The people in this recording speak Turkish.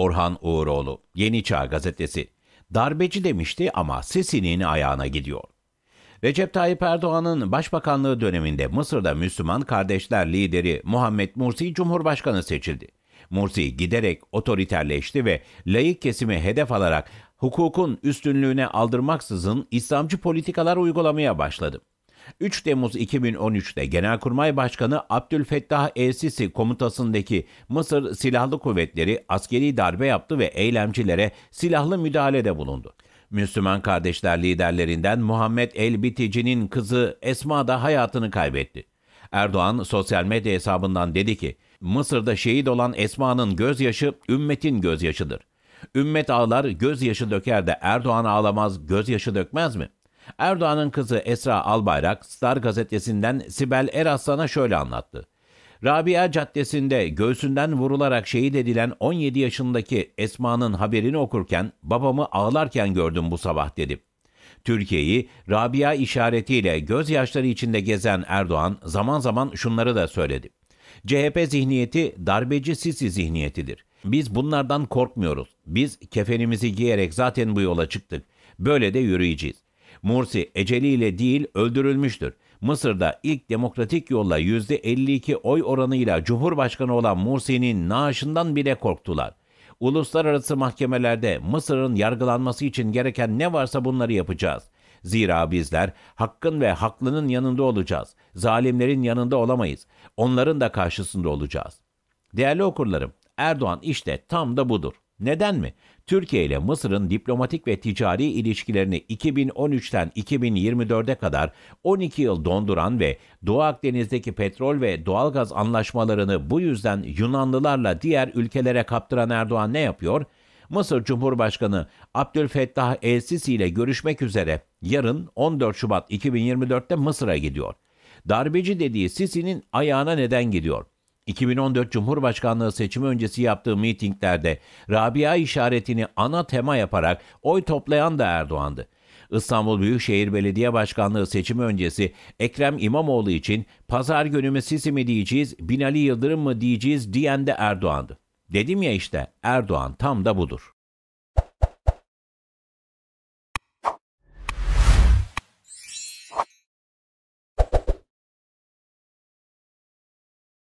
Orhan Uğuroğlu, Yeni Çağ Gazetesi. Darbeci demişti ama Sisi'nin ayağına gidiyor. Recep Tayyip Erdoğan'ın başbakanlığı döneminde Mısır'da Müslüman kardeşler lideri Muhammed Mursi Cumhurbaşkanı seçildi. Mursi giderek otoriterleşti ve layık kesimi hedef alarak hukukun üstünlüğüne aldırmaksızın İslamcı politikalar uygulamaya başladı. 3 Temmuz 2013'te Genelkurmay Başkanı Abdülfettah El-Sisi komutasındaki Mısır Silahlı Kuvvetleri askeri darbe yaptı ve eylemcilere silahlı müdahalede bulundu. Müslüman kardeşler liderlerinden Muhammed El-Bitici'nin kızı Esma da hayatını kaybetti. Erdoğan sosyal medya hesabından dedi ki, Mısır'da şehit olan Esma'nın gözyaşı ümmetin gözyaşıdır. Ümmet ağlar gözyaşı döker de Erdoğan ağlamaz gözyaşı dökmez mi? Erdoğan'ın kızı Esra Albayrak Star gazetesinden Sibel Eraslan'a şöyle anlattı. Rabia Caddesi'nde göğsünden vurularak şehit edilen 17 yaşındaki Esma'nın haberini okurken babamı ağlarken gördüm bu sabah dedi. Türkiye'yi Rabia işaretiyle gözyaşları içinde gezen Erdoğan zaman zaman şunları da söyledi. CHP zihniyeti darbeci Sisi zihniyetidir. Biz bunlardan korkmuyoruz. Biz kefenimizi giyerek zaten bu yola çıktık. Böyle de yürüyeceğiz. Mursi eceliyle değil öldürülmüştür. Mısır'da ilk demokratik yolla %52 oy oranıyla Cumhurbaşkanı olan Mursi'nin naaşından bile korktular. Uluslararası mahkemelerde Mısır'ın yargılanması için gereken ne varsa bunları yapacağız. Zira bizler hakkın ve haklının yanında olacağız. Zalimlerin yanında olamayız. Onların da karşısında olacağız. Değerli okurlarım, Erdoğan işte tam da budur. Neden mi? Türkiye ile Mısır'ın diplomatik ve ticari ilişkilerini 2013'ten 2024'e kadar 12 yıl donduran ve Doğu Akdeniz'deki petrol ve doğalgaz anlaşmalarını bu yüzden Yunanlılarla diğer ülkelere kaptıran Erdoğan ne yapıyor? Mısır Cumhurbaşkanı Abdülfettah El-Sisi ile görüşmek üzere yarın 14 Şubat 2024'te Mısır'a gidiyor. Darbeci dediği Sisi'nin ayağına neden gidiyor? 2014 Cumhurbaşkanlığı seçimi öncesi yaptığı mitinglerde Rabia işaretini ana tema yaparak oy toplayan da Erdoğan'dı. İstanbul Büyükşehir Belediye Başkanlığı seçimi öncesi Ekrem İmamoğlu için pazar günü mü Sisi mi diyeceğiz, Binali Yıldırım mı diyeceğiz diyen de Erdoğan'dı. Dedim ya işte Erdoğan tam da budur.